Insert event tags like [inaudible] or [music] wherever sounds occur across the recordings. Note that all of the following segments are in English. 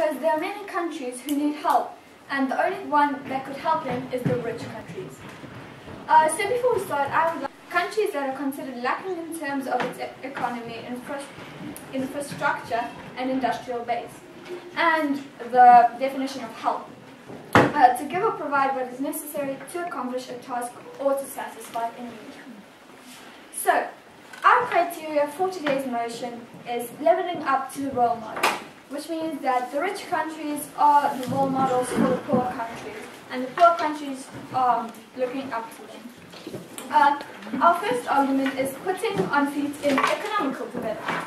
because there are many countries who need help, and the only one that could help them is the rich countries. Uh, so before we start, I would like countries that are considered lacking in terms of its economy, infra- infrastructure, and industrial base, and the definition of help. Uh, to give or provide what is necessary to accomplish a task or to satisfy a need. So, our criteria for today's motion is leveling up to the role model, which means that the rich countries are the role models for the poor countries, and the poor countries are looking up to them. Uh, our first argument is putting on feet in economical development.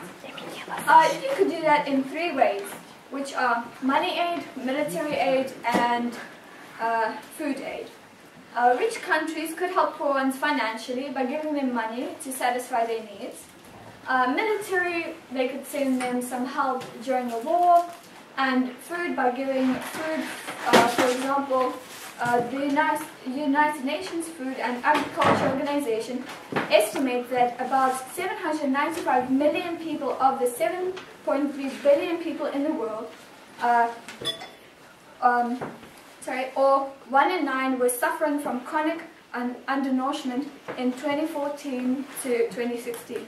Uh, you could do that in three ways, which are money aid, military aid, and uh, food aid. Uh, rich countries could help poor ones financially by giving them money to satisfy their needs. Uh, military, they could send them some help during the war, and food by giving food, uh, for example, uh, the United, Nations Food and Agriculture Organization estimates that about 795 million people of the 7.3 billion people in the world, uh, um, sorry, or one in nine were suffering from chronic un- undernourishment in 2014 to 2016.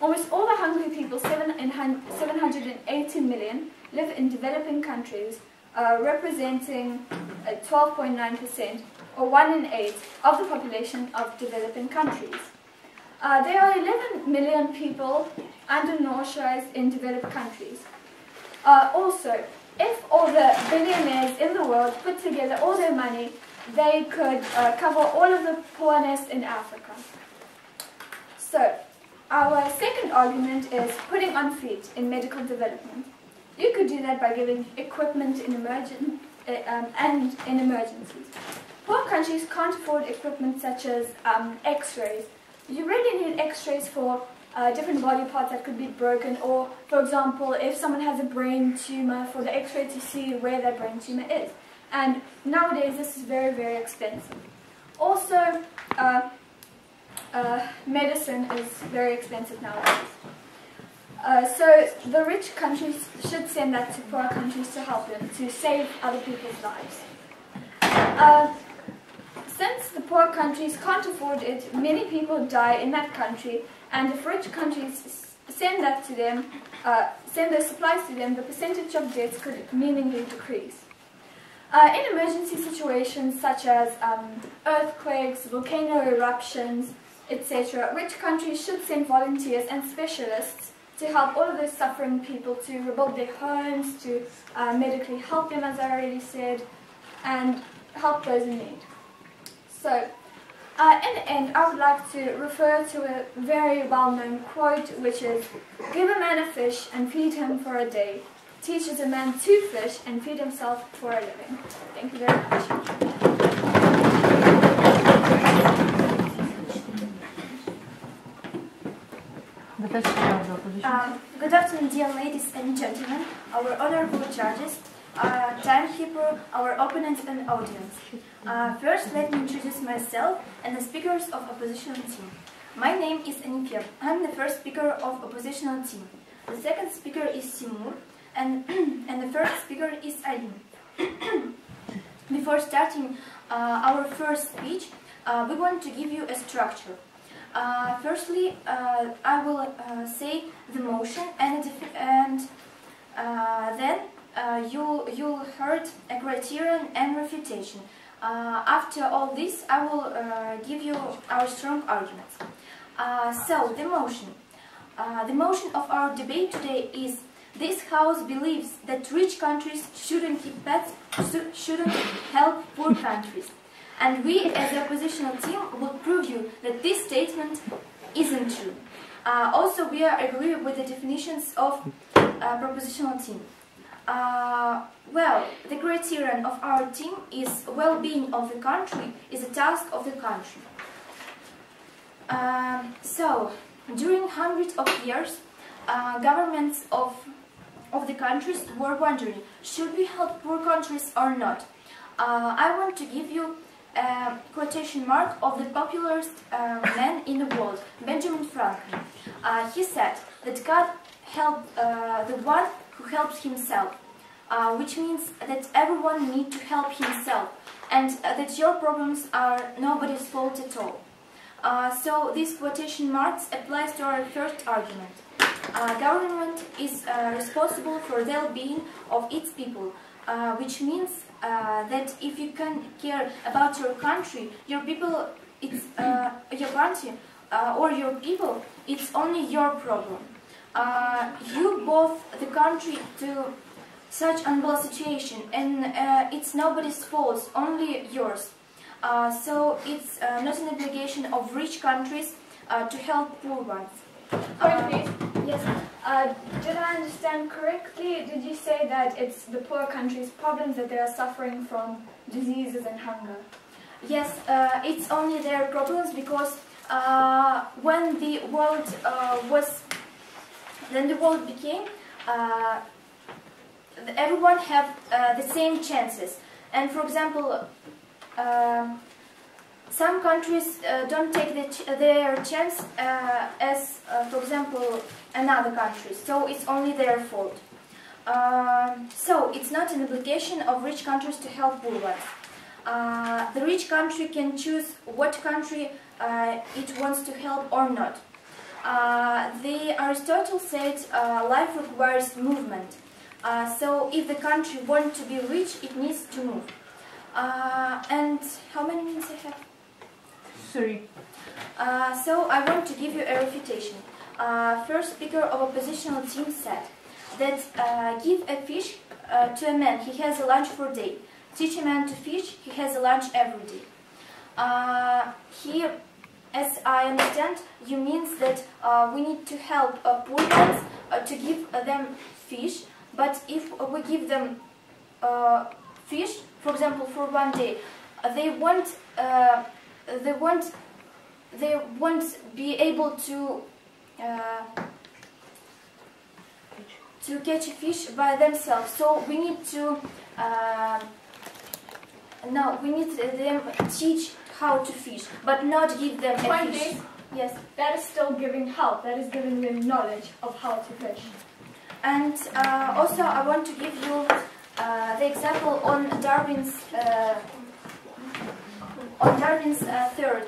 Almost all the hungry people, seven in 780 million, live in developing countries, uh, representing uh, 12.9%, or one in eight, of the population of developing countries. Uh, there are 11 million people undernourished in developed countries. Uh, also, if all the billionaires in the world put together all their money, they could uh, cover all of the poorness in Africa. So, our second argument is putting on feet in medical development. You could do that by giving equipment in emergen- uh, um, and in emergencies. Poor countries can't afford equipment such as um, X-rays. You really need X-rays for uh, different body parts that could be broken, or for example, if someone has a brain tumor, for the X-ray to see where that brain tumor is. And nowadays, this is very, very expensive. Also, uh, uh, medicine is very expensive nowadays. Uh, so the rich countries should send that to poor countries to help them to save other people's lives. Uh, since the poor countries can't afford it, many people die in that country, and if rich countries send that to them, uh, send those supplies to them, the percentage of deaths could meaningfully decrease. Uh, in emergency situations such as um, earthquakes, volcano eruptions, etc., which countries should send volunteers and specialists to help all of those suffering people to rebuild their homes, to uh, medically help them, as I already said, and help those in need. So, uh, in the end, I would like to refer to a very well-known quote, which is, "Give a man a fish and feed him for a day. Teaches a man to fish and feed himself for a living." Thank you very much. Opposition. Um, good afternoon, dear ladies and gentlemen, our honorable judges, uh, timekeeper, our opponents and audience. Uh, first, let me introduce myself and the speakers of oppositional team. My name is Anifir. I'm the first speaker of oppositional team. The second speaker is Timur, and, [clears throat] and the third speaker is Alim. [clears throat] Before starting uh, our first speech, uh, we want to give you a structure. Uh, firstly, uh, I will uh, say the motion, and, and uh, then uh, you you'll heard a criterion and refutation. Uh, after all this, I will uh, give you our strong arguments. Uh, so, the motion. Uh, the motion of our debate today is this House believes that rich countries shouldn't shouldn't help poor countries. And we, as the oppositional team, will prove you that this statement isn't true. Uh, also, we are agree with the definitions of uh, propositional team. Uh, well, the criterion of our team is well-being of the country is a task of the country. Um, so, during hundreds of years, uh, governments of of the countries were wondering, should we help poor countries or not? Uh, I want to give you a quotation mark of the popularist uh, man in the world, Benjamin Franklin. Uh, he said that God helped uh, the one who helps himself. uh, which means that everyone needs to help himself and uh, that your problems are nobody's fault at all. Uh, so this quotation marks applies to our first argument. Uh, government is uh, responsible for the well-being of its people, uh, which means uh, that if you can care about your country, your people, it's uh, your country uh, or your people, it's only your problem. Uh, you both the country to such unwell situation, and uh, it's nobody's fault, only yours. Uh, so it's not an obligation of rich countries to help poor ones. Point, please. Yes. Uh, did I understand correctly? Did you say that it's the poor countries' problems that they are suffering from diseases and hunger? Yes, uh, it's only their problems because uh, when the world uh, was, then the world became, uh, everyone have uh, the same chances. And for example, some countries uh, don't take the ch their chance uh, as, uh, for example, another country. So it's only their fault. Um, so it's not an obligation of rich countries to help poor ones. Uh, the rich country can choose what country uh, it wants to help or not. Uh, the Aristotle said life requires movement. So if the country wants to be rich, it needs to move. And how many minutes I have? Three. Uh, so I want to give you a refutation. Uh, first speaker of oppositional team said that uh, give a fish uh, to a man, he has a lunch for a day. Teach a man to fish, he has a lunch every day. Uh, here, as I understand, you means that uh, we need to help poor ones to give them fish, but if we give them fish, for example, for one day, they won't, they won't, they won't be able to uh, to catch a fish by themselves. So we need to uh, no, we need them teach how to fish, but not give them a fish. Yes. That is still giving help. That is giving them knowledge of how to fish. And uh, also, I want to give you uh, the example on Darwin's uh, on Darwin's uh, theory.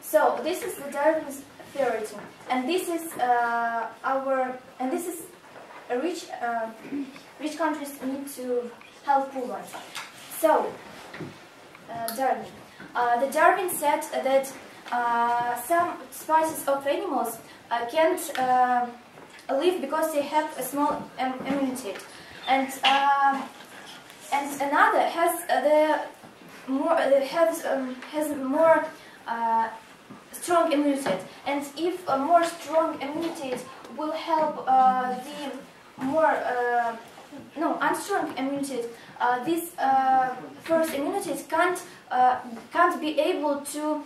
So this is the Darwin's theory, and this is uh, our and this is a rich uh, rich countries need to help poor ones. So uh, Darwin, uh, the Darwin said that uh, some species of animals can't live because they have a small im- immunity, and and another has the more uh, has um, has more uh, strong immunity, and if more strong immunity will help uh, the more no unstrong immunity, this uh, first immunity can't can't be able to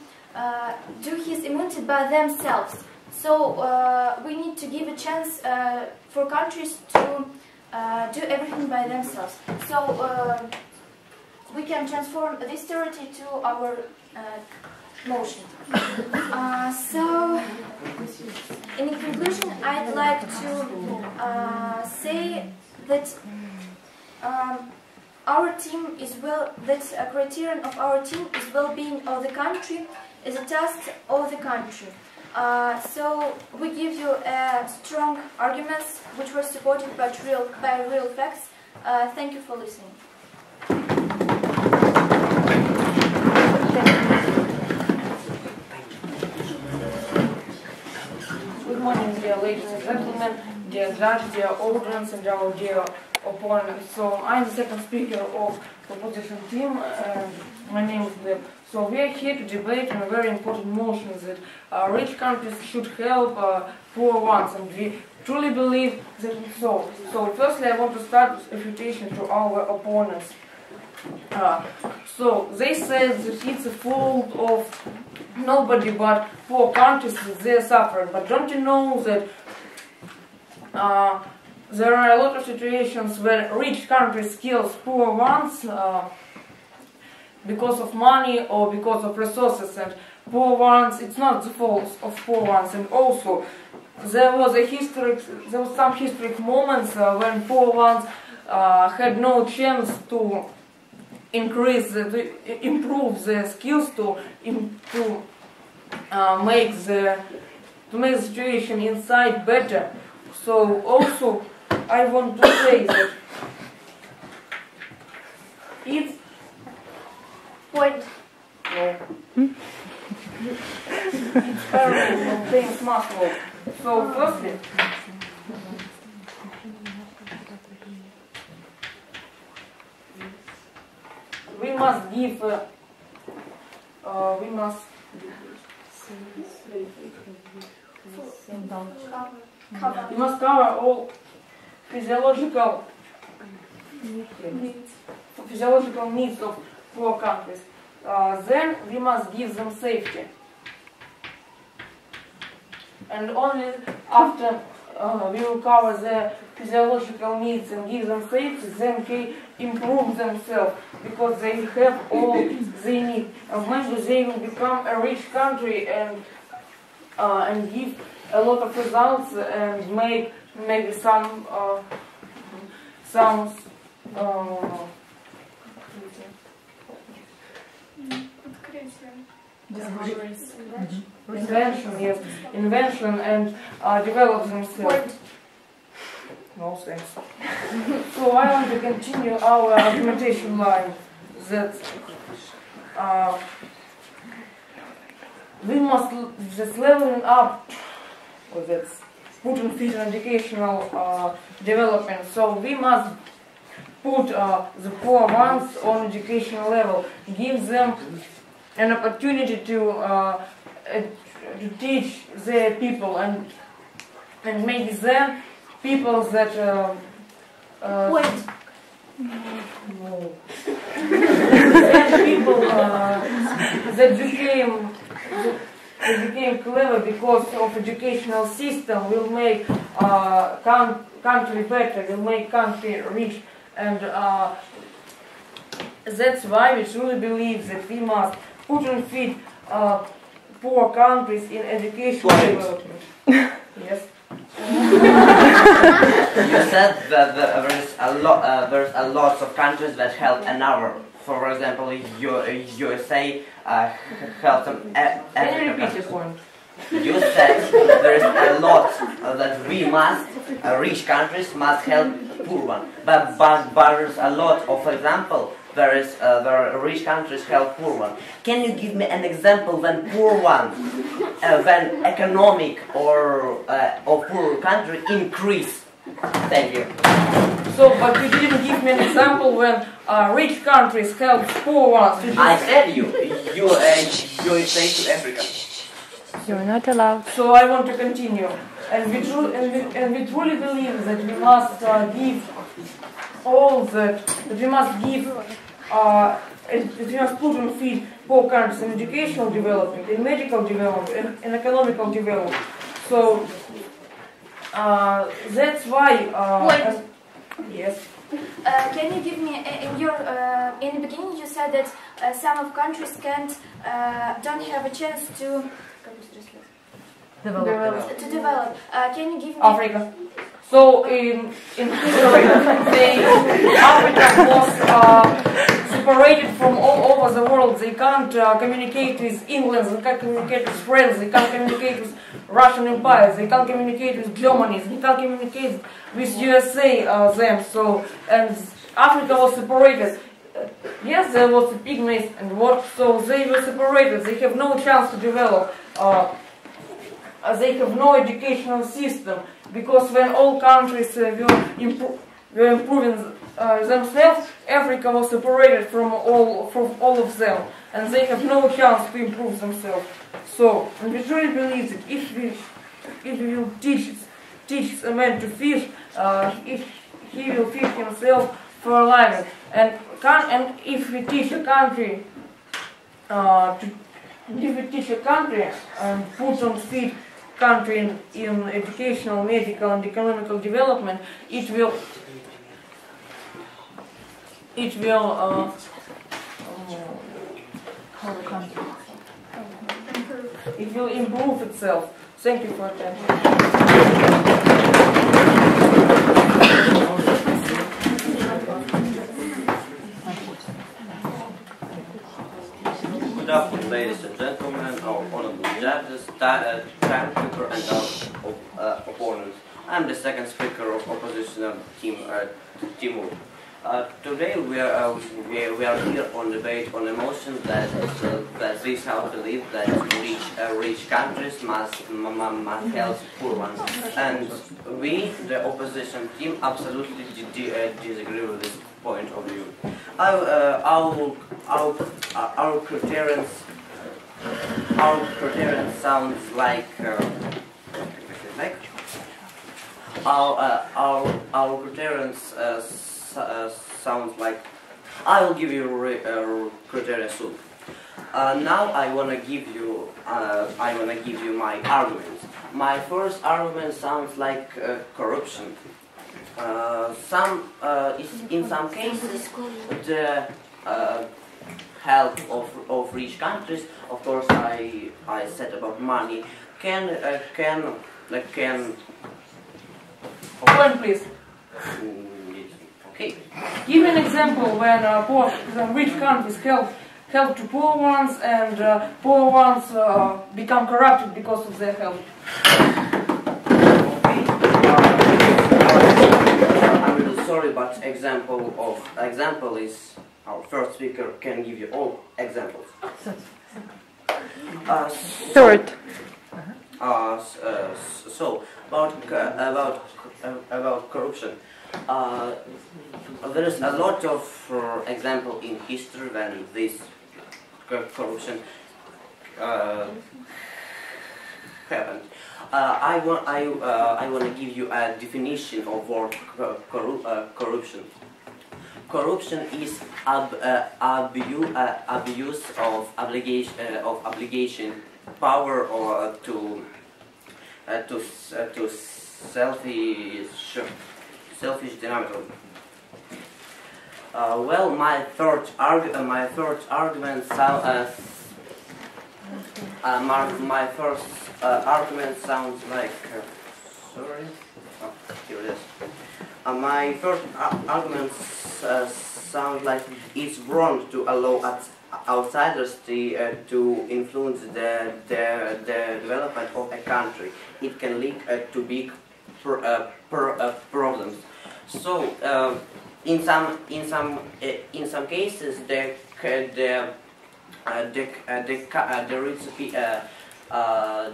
do his immunity by themselves. So uh, we need to give a chance uh, for countries to uh, do everything by themselves. So we can transform this theory to our uh, motion. [coughs] Uh, so, in conclusion, I'd like to uh, say that um, our team is well. That a criterion of our team is well-being of the country, is a task of the country. Uh, so we give you uh, strong arguments which were supported by real by real facts. Uh, thank you for listening. Good morning, dear ladies and gentlemen, dear judge, dear audience, and our dear opponents. So I'm the second speaker of the opposition team. Uh, my name is. So we are here to debate on a very important motion that uh, rich countries should help uh, poor ones, and we truly believe that it's so. So firstly, I want to start with a refutation to our opponents. Uh, so they said that it's a fault of nobody but poor countries that they're suffering. But don't you know that uh, there are a lot of situations where rich countries kills poor ones uh, because of money or because of resources, and poor ones. It's not the fault of poor ones, and also there was a historic, there was some historic moments uh, when poor ones uh, had no chance to increase, the, to improve the skills to, to uh, make the to make the situation inside better. So also, I want to say that [laughs] it's Point. no. it's parallel of things must work. So firstly, we must give, uh, uh, we must we must cover all physiological physiological needs of poor countries. Uh, then we must give them safety. And only after we will cover their physiological needs and give them safety, then they improve themselves because they have all they need. And maybe they will become a rich country and uh, and give a lot of results and make maybe some uh, some uh, invention, yes, invention and uh, develop themselves. No thanks. [laughs] so I want to continue our argumentation line that uh, we must just leveling up or that's put in fit educational uh, development. So we must put uh, the poor ones on educational level, give them an opportunity to uh, to teach their people and and maybe then people that uh, uh, Point. no. [laughs] people uh, that became that became clever because of educational system will make uh, coun- country better, will make country rich, and uh, that's why we truly believe that we must put on feet uh, poor countries in education Point. development. [laughs] yes. You said that there is a lot, uh, there's a lot of countries that help another. For example, U- USA uh, helps some Can you repeat your point? You said there is a lot uh, that we must, uh, rich countries must help poor one. But, but, but there's a lot of example. There is uh, there rich countries help poor one. Can you give me an example when poor one, uh, when economic or uh, or poor country increase? Thank you. So, but you didn't give me an example when uh, rich countries help poor ones. I just- said you, you, uh, USA to Africa. You're not allowed. So I want to continue, and we, tru- and we, and we truly believe that we must uh, give all that, that we must give, uh, and that we must put on feet poor countries in educational development, in medical development, in, in economical development. So uh, that's why. Uh, Wait. yes. Uh, can you give me uh, in your uh, in the beginning you said that uh, some of countries can't uh, don't have a chance to Develop. to develop. Uh, can you give me Africa. So in in history, they, Africa was uh, separated from all over the world. They can't uh, communicate with England. They can't communicate with France. They can't communicate with Russian Empire. They can't communicate with Germany. They can't communicate with USA. Uh, them so and Africa was separated. Uh, Yes, there was the pygmies and what, so they were separated. They have no chance to develop. Uh, uh, they have no educational system because when all countries uh, were, were improving uh, themselves, Africa was separated from all from all of them, and they have no chance to improve themselves. So, we truly believe that if we if we will teach teach a man to fish, uh, if he will fish himself for a living, and can and if we teach a country uh, to if we teach a country and put on feet country in, in educational, medical and economical development, it will it will uh, um, it will improve itself. Thank you for attention. Good afternoon, ladies and gentlemen ti- uh, timekeeper, and uh, opponents. I'm the second speaker of opposition team, uh, Timur. Uh, today we are, uh, we, we are here on debate on a motion that, uh, that this House believes that rich, uh, rich countries must, must help poor ones. And we, the opposition team, absolutely uh, disagree with this point of view. Our, uh, our, our, our criterions, our criterion sounds like, uh, like our, uh, our, our criterions uh, uh, sounds like, I will give you uh, criteria soon. Uh, now I wanna give you, uh, I wanna give you my arguments. My first argument sounds like uh, corruption. Uh, some, in some cases, the help of, of rich countries, of course, I, I said about money, can, uh, can, like, can, Point, please. mm, okay. Give me an example when uh, poor, when rich countries help help to poor ones and uh, poor ones uh, become corrupted because of their help. Okay. Uh, I'm really sorry, but example of example is our first speaker can give you all examples. Uh, Third. Uh, s- uh, s- so about about uh, about corruption. Uh, there is a lot of uh, example in history when this corruption uh, happened. Uh, I want I uh, I want to give you a definition of uh, corruption. Corruption is ab, uh, abu, uh, abuse of obligation uh, of obligation, power or to uh, to uh, to selfish selfish dynamism. Well, my third my third argument sounds my, my first argument sounds like sorry. Oh, here it is. Uh, my first argument uh, sounds like it's wrong to allow out- outsiders to, uh, to influence the, the, the development of a country. It can lead uh, to big uh, uh, problems. So, in some in some in some cases, the the the the, uh, the recipe,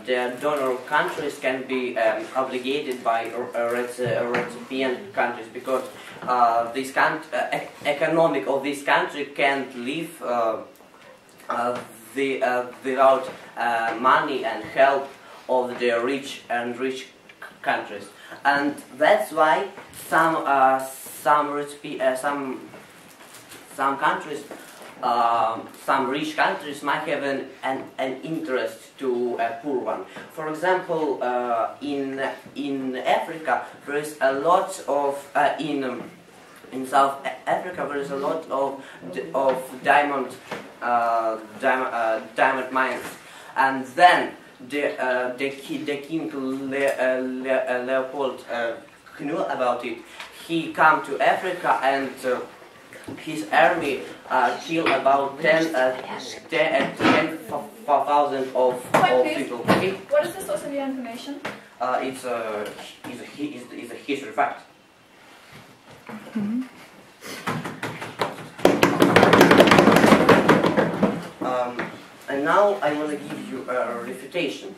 the donor countries can be um, obligated by uh, uh, recipient countries because uh, this uh, economic of this country can't live uh, uh, the, uh, without uh, money and help of the rich and rich countries, and that's why some uh, some uh, some some countries um, some rich countries might have an, an, an interest to a poor one. For example, uh, in in Africa, there is a lot of uh, in um, in South Africa there is a lot of of diamond uh, diamond, uh, diamond mines, and then the uh, the, ki- the king Le, Le, Leopold knew about it. He came to Africa and. His army uh, killed about 10, uh, 10, uh, 10,000 of, Point, of people. Okay? What is the source of your information? Uh, it's, a, it's, a, it's, it's a history fact. Um, and now I want to give you a refutation.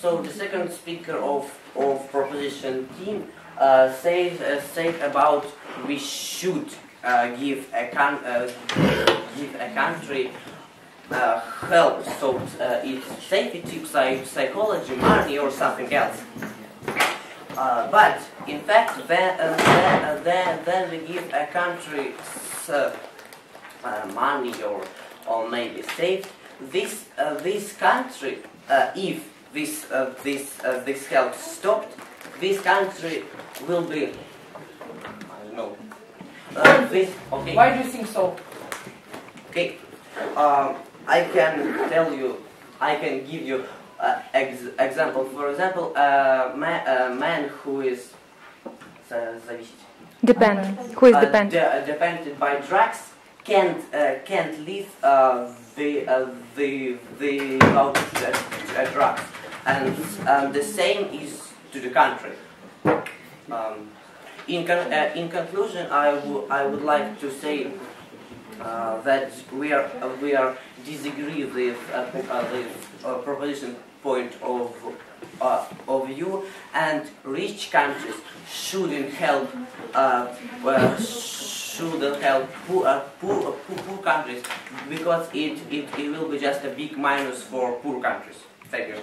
So the second speaker of, of proposition team uh, said, uh, said about we should uh, give a uh, give a country uh, help, so it's safety, psy- psychology, money, or something else. But in fact, then, then, then, we give a country money or, or maybe safe. This uh, this country, uh, if this uh, this this help stopped, this country will be. I don't know. Okay. Why do you think so? Okay. Um, I can tell you. I can give you an ex example. For example, a ma uh, man who is dependent, who is dependent, de dependent by drugs, can't can't live the the the without drugs, and um, the same is to the country. Um, in con- uh, in conclusion, I I would like to say uh, that we are uh, we are disagree with uh, uh, with uh, proposition point of uh, of view, and rich countries shouldn't help shouldn't help poor, poor, poor poor countries because it, it it will be just a big minus for poor countries. Thank you.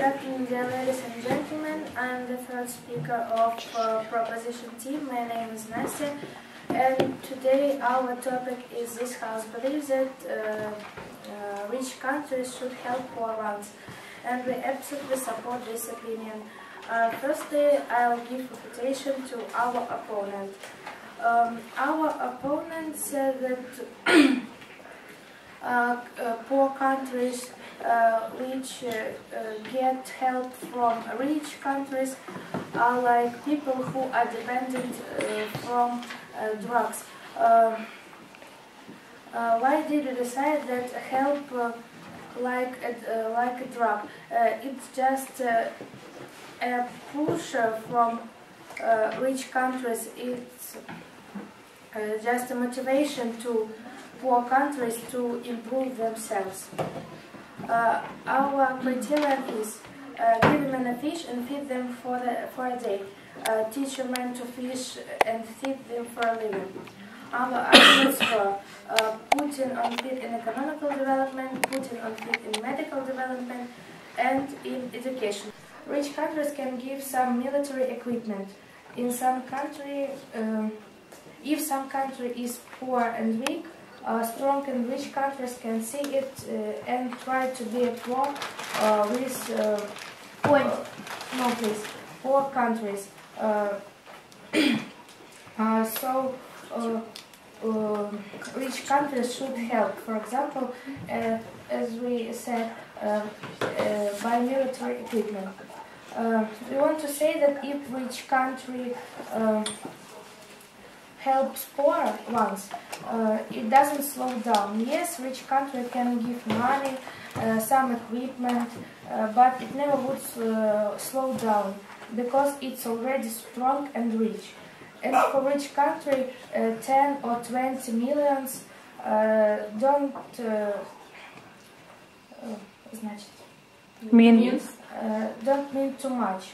Good afternoon, ladies and gentlemen. I am the first speaker of uh, Proposition team. My name is Nastya, and today our topic is this house believes that uh, uh, rich countries should help poor ones, and we absolutely support this opinion. Uh, firstly, I'll give a quotation to our opponent. Um, our opponent said that [coughs] uh, uh, poor countries which uh, uh, get help from rich countries are like people who are dependent uh, from uh, drugs. Um, uh, why did you decide that help uh, like a, uh, like a drug? Uh, it's just uh, a push uh, from uh, rich countries. It's uh, just a motivation to poor countries to improve themselves. Uh, our criterion is uh, give them a fish and feed them for, the, for a day. Uh, teach a man to fish and feed them for a living. Our arguments [coughs] were uh, putting on feed in economical development, putting on feed in medical development, and in education. Rich countries can give some military equipment. In some country, um, if some country is poor and weak, strong and rich countries can see it uh, and try to be at war uh, with uh, Point. uh, no please poor countries. Uh, [clears throat] uh, so uh, uh, rich countries should help. For example, uh, as we said, uh, uh, by military equipment. Uh, we want to say that if rich country um, helps poor ones, uh, it doesn't slow down. Yes, rich country can give money, uh, some equipment, uh, but it never would uh, slow down because it's already strong and rich. And for rich country, uh, 10 or 20 millions uh, don't uh, uh, значит, Mean uh, don't mean too much.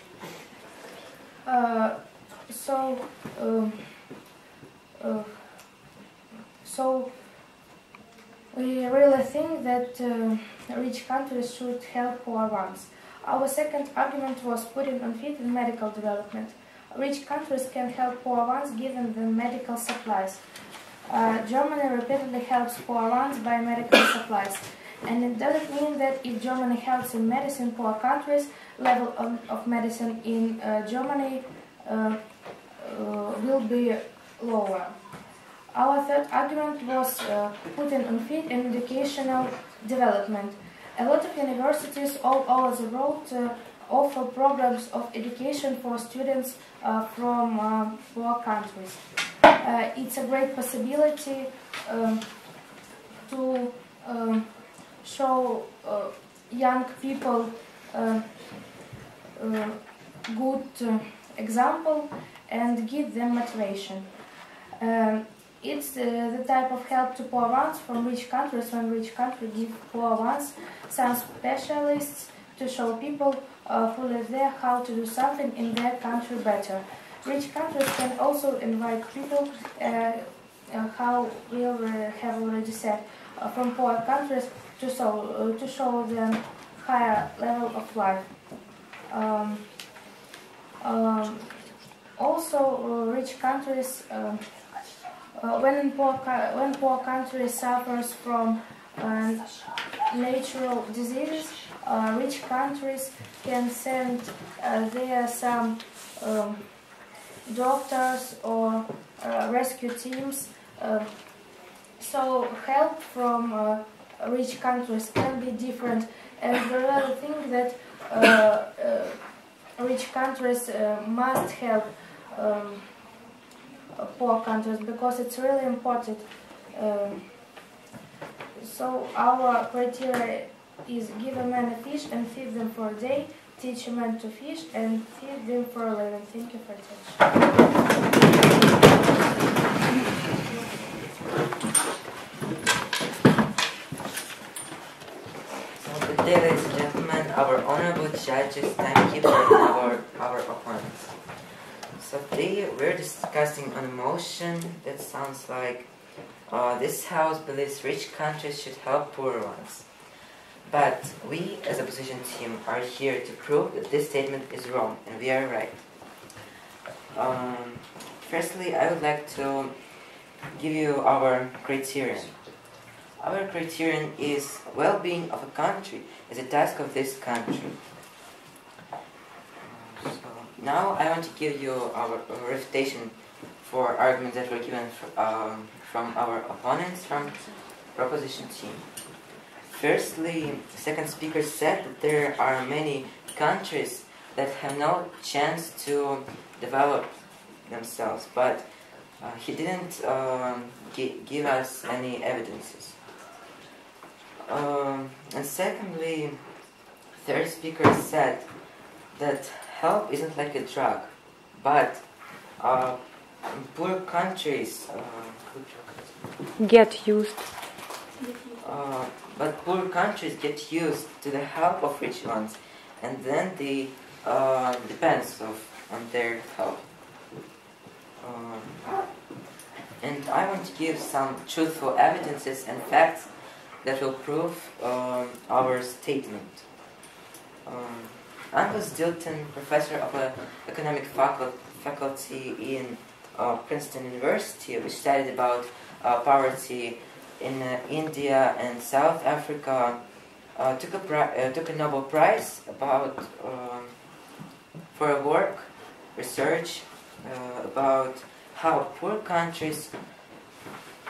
Uh, so, um, uh, so we really think that uh, rich countries should help poor ones. Our second argument was putting on feet in medical development. Rich countries can help poor ones given them medical supplies. Uh, Germany repeatedly helps poor ones by medical supplies. And it doesn't mean that if Germany helps in medicine poor countries, level of, of medicine in uh, Germany uh, uh, will be lower. Our third argument was uh, putting on feet in educational development. A lot of universities all over the world uh, offer programs of education for students uh, from uh, poor countries. Uh, it's a great possibility um, to um, show uh, young people good example and give them motivation. Um, it's uh, the type of help to poor ones from rich countries when rich countries give poor ones some specialists to show people uh, who live there how to do something in their country better. Rich countries can also invite people, uh, uh, how we uh, have already said, uh, from poor countries to show, to show them higher level of life. Um, um, also, rich countries, um, uh, when poor when poor country suffers from uh, natural diseases, uh, rich countries can send uh, there some um, doctors or uh, rescue teams. Uh, so help from uh, rich countries can be different, and we really think that uh, rich countries must help um, poor countries because it's really important. Um, so our criteria is give a man a fish and feed them for a day, teach a man to fish and feed them for a living. Thank you for attention. Ladies and gentlemen, our honorable judges, timekeeper, and our, our opponents. Today we're discussing on a motion that sounds like uh, this house believes rich countries should help poor ones. But we, as opposition team, are here to prove that this statement is wrong, and we are right. Um, firstly, I would like to give you our criterion. Our criterion is well-being of a country is a task of this country. Now I want to give you our refutation for arguments that were given fr- um, from our opponents from proposition team. Firstly, the second speaker said that there are many countries that have no chance to develop themselves, but uh, he didn't um, gi- give us any evidences. Um, and secondly, third speaker said that help isn't like a drug, but uh, poor countries, uh, Get used. uh, but poor countries get used to the help of rich ones, and then they uh, depends of on their help. Um, and I want to give some truthful evidences and facts that will prove um, our statement. Um, Angus Dilton, professor of uh, economic faculty in uh, Princeton University, which studied about uh, poverty in uh, India and South Africa, uh, took a uh, took a Nobel Prize about um, for a work research about how poor countries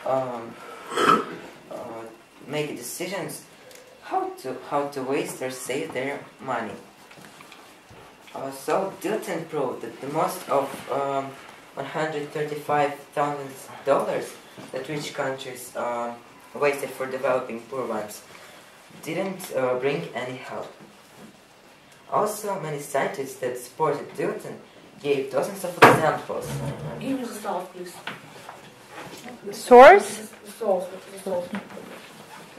um, [coughs] make decisions how to how to waste or save their money. Uh, so Dilton proved that the most of um, 135,000 dollars that rich countries uh, wasted for developing poor ones didn't uh, bring any help. Also, many scientists that supported Dilton gave dozens of examples. Give me the source, please. Source? The source, source.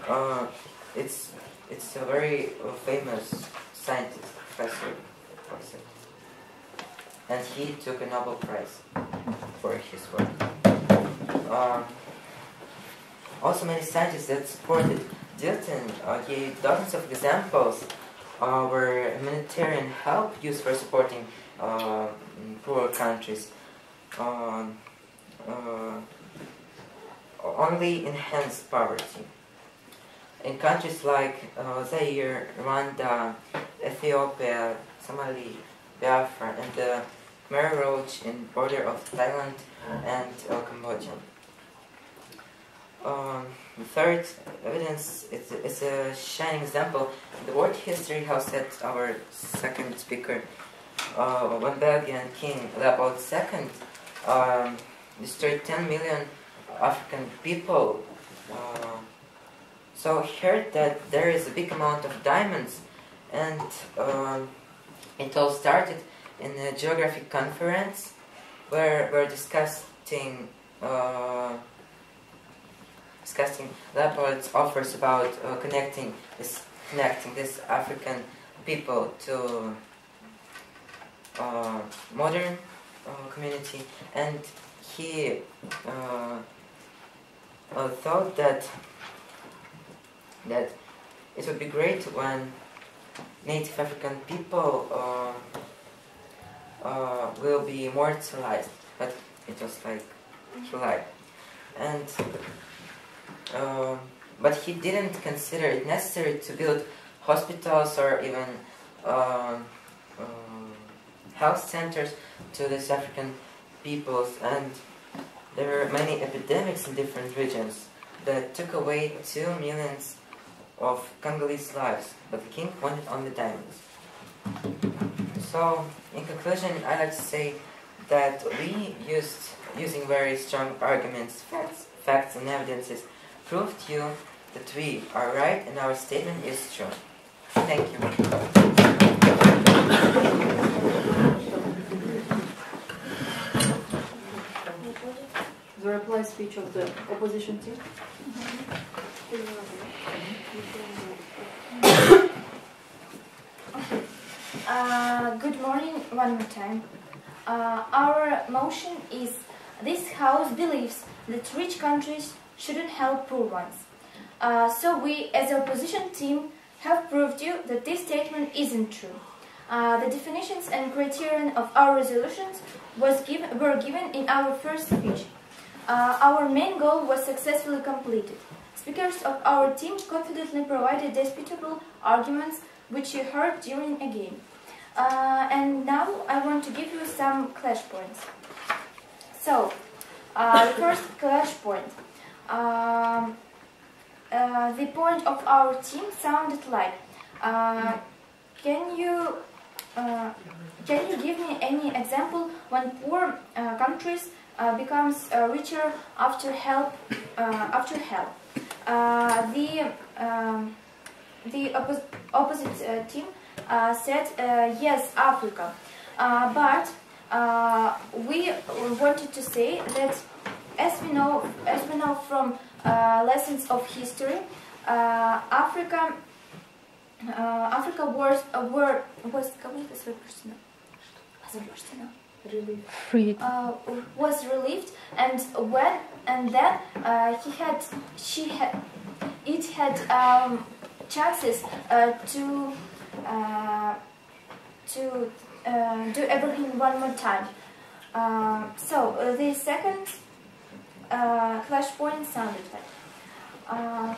Uh, it's it's a very uh, famous scientist, professor, and he took a Nobel Prize for his work. Um, also, many scientists that supported Dilton uh, gave dozens of examples uh, where humanitarian help used for supporting uh, poor countries. Um, uh, only enhanced poverty. In countries like uh, Zaire, Rwanda, Ethiopia, Somali, Biafra, and the Khmer Rouge in border of Thailand and uh, Cambodia. Um, the third evidence is, is a shining example. The world history has said our second speaker, uh, when Belgian King Leopold II um, destroyed 10 million African people. Uh, so I heard that there is a big amount of diamonds, and um, it all started in a geographic conference where we're discussing uh, discussing Leopold's offers about uh, connecting this connecting this African people to uh, modern uh, community, and he uh, uh, thought that that it would be great when Native African people uh, uh, will be immortalized, but it was like July, and uh, but he didn't consider it necessary to build hospitals or even um, um, health centers to these African peoples, and there were many epidemics in different regions that took away two millions of Congolese lives, but the king wanted only diamonds. So, in conclusion, I'd like to say that we used using very strong arguments, facts, facts and evidences proved to you that we are right and our statement is true. Thank you. The reply speech of the opposition team. Mm-hmm. [coughs] Uh, good morning one more time. Uh, our motion is this House believes that rich countries shouldn't help poor ones. Uh, so we, as a opposition team, have proved you that this statement isn't true. Uh, the definitions and criterion of our resolutions was given, were given in our first speech. Uh, our main goal was successfully completed. Speakers of our team confidently provided disputable arguments which you heard during a game. Uh, and now I want to give you some clash points. So, uh, the [laughs] first clash point. Um, uh, the point of our team sounded like, uh, can you uh, can you give me any example when poor uh, countries uh, becomes uh, richer after help uh, after help? Uh, the um, the oppos opposite uh, team uh, said uh, yes, Africa, uh, but uh, we wanted to say that as we know, as we know from uh, lessons of history, uh, Africa, uh, Africa was uh, were was как будет освобождена? Freed. Uh, was relieved, and when and then uh, he had, she had, it had um, chances uh, to uh, to uh, do everything one more time. Uh, so the second clash point sounded like.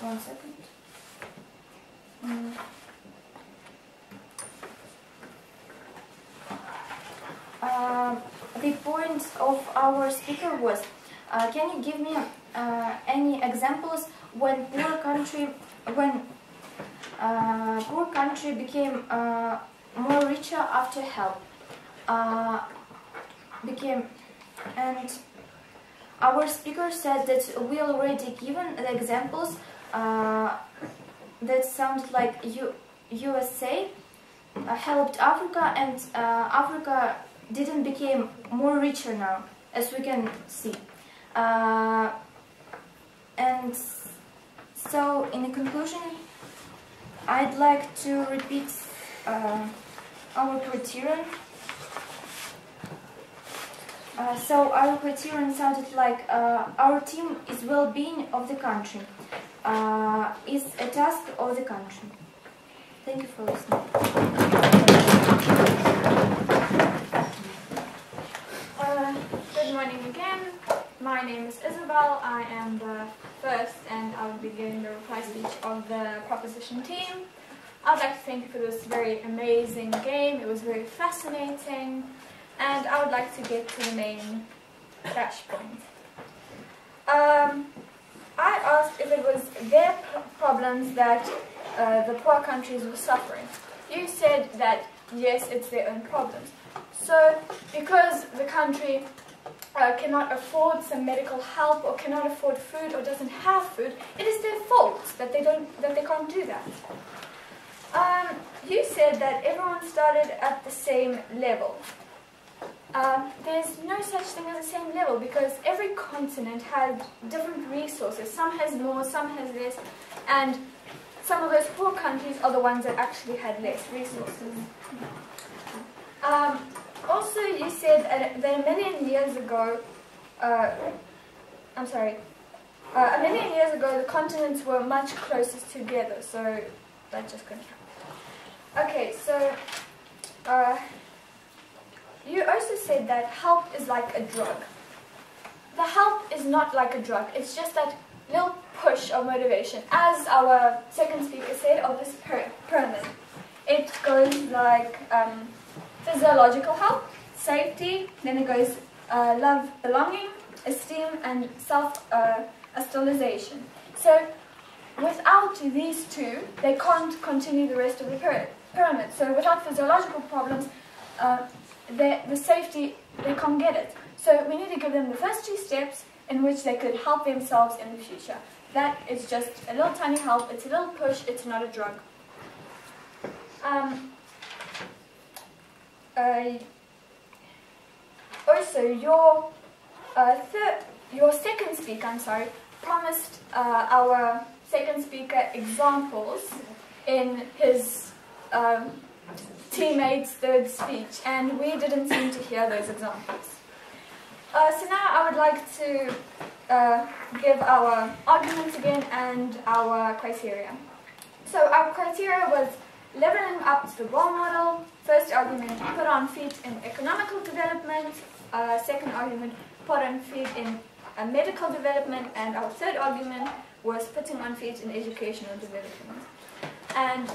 one second. Mm. The point of our speaker was, uh, can you give me uh, any examples when poor country, when uh, poor country became uh, more richer after help, uh, became, and our speaker said that we already given the examples uh, that sound like U- USA uh, helped Africa and uh, Africa didn't became more richer now, as we can see. Uh, and so, in conclusion, I'd like to repeat uh, our criterion. Uh, so our criterion sounded like uh, our team is well-being of the country, uh, is a task of the country. Thank you for listening. Uh, good morning again. My name is Isabel. I am the first and I will be giving the reply speech of the proposition team. I'd like to thank you for this very amazing game. It was very fascinating and I would like to get to the main crash point. Um, I asked if it was their problems that uh, the poor countries were suffering. You said that yes, it's their own problems. So, because the country uh, cannot afford some medical help or cannot afford food or doesn't have food, it is their fault that they don't that they can't do that. Um, you said that everyone started at the same level. Um, there's no such thing as the same level because every continent has different resources. Some has more, some has less, and some of those poor countries are the ones that actually had less resources. Um, also, you said that a million years ago, uh, I'm sorry, uh, a million years ago the continents were much closer together, so that just couldn't happen. Okay, so uh, you also said that help is like a drug. The help is not like a drug, it's just that little push of motivation. As our second speaker said, of this pyra- pyramid. It goes like um, physiological help, safety, then it goes uh, love, belonging, esteem, and self uh. So, without these two, they can't continue the rest of the pyramid. So without physiological problems, uh, the, the safety, they can't get it. So we need to give them the first two steps in which they could help themselves in the future. That is just a little tiny help, it's a little push, it's not a drug. Um, uh, also, your uh, third, your second speaker, I'm sorry, promised uh, our second speaker examples in his um, teammate's third speech, and we didn't seem to hear those examples. Uh, so now I would like to uh, give our arguments again and our criteria. So our criteria was leveling up to the role model. First argument, put on feet in economical development. Uh, second argument, put on feet in uh, medical development. And our third argument was putting on feet in educational development. And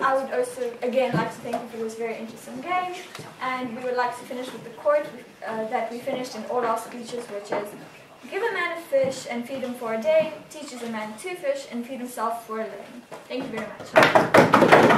I would also, again, like to thank you for this very interesting game. And we would like to finish with the quote uh, that we finished in all our speeches, which is, Give a man a fish and feed him for a day, teaches a man to fish and feed himself for a living. Thank you very much.